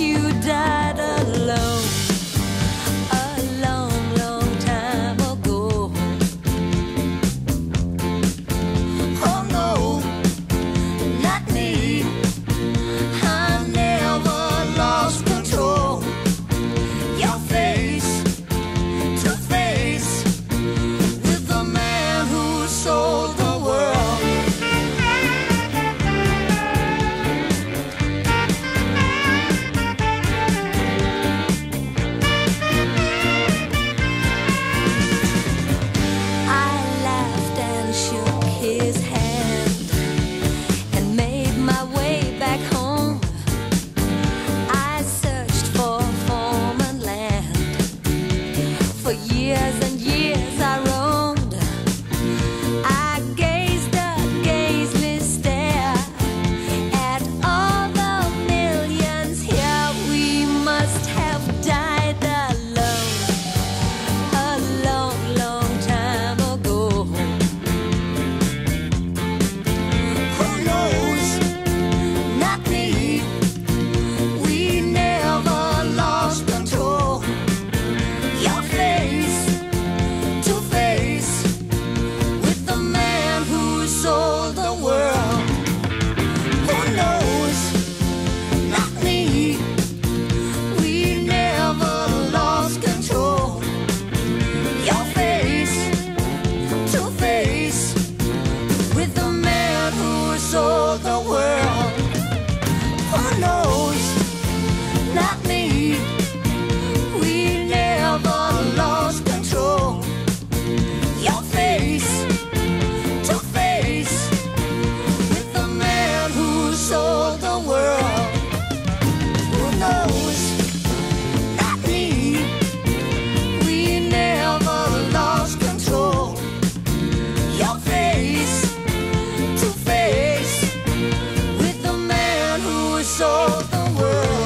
you so world.